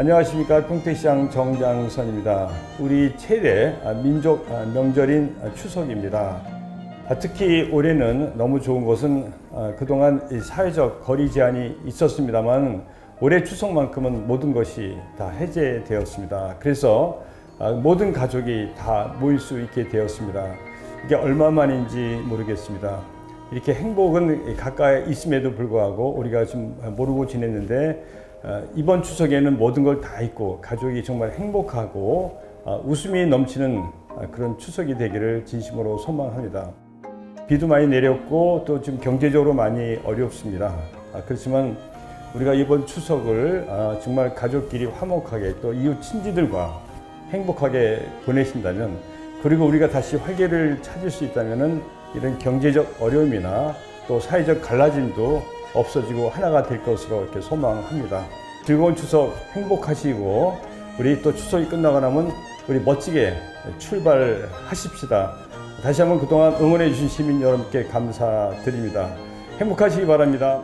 안녕하십니까 평택시장 정장선입니다. 우리 최대 민족 명절인 추석입니다. 특히 올해는 너무 좋은 것은 그동안 사회적 거리 제한이 있었습니다만 올해 추석만큼은 모든 것이 다 해제되었습니다. 그래서 모든 가족이 다 모일 수 있게 되었습니다. 이게 얼마만인지 모르겠습니다. 이렇게 행복은 가까이 있음에도 불구하고 우리가 좀 모르고 지냈는데 어, 이번 추석에는 모든 걸 다 잊고 가족이 정말 행복하고 어, 웃음이 넘치는 어, 그런 추석이 되기를 진심으로 소망합니다. 비도 많이 내렸고 또 지금 경제적으로 많이 어렵습니다. 아, 그렇지만 우리가 이번 추석을 정말 가족끼리 화목하게 또 이웃 친지들과 행복하게 보내신다면 그리고 우리가 다시 활기를 찾을 수 있다면 이런 경제적 어려움이나 또 사회적 갈라짐도 없어지고 하나가 될 것으로 이렇게 소망합니다. 즐거운 추석 행복하시고 우리 또 추석이 끝나고 나면 우리 멋지게 출발하십시다. 다시 한번 그동안 응원해 주신 시민 여러분께 감사드립니다. 행복하시기 바랍니다.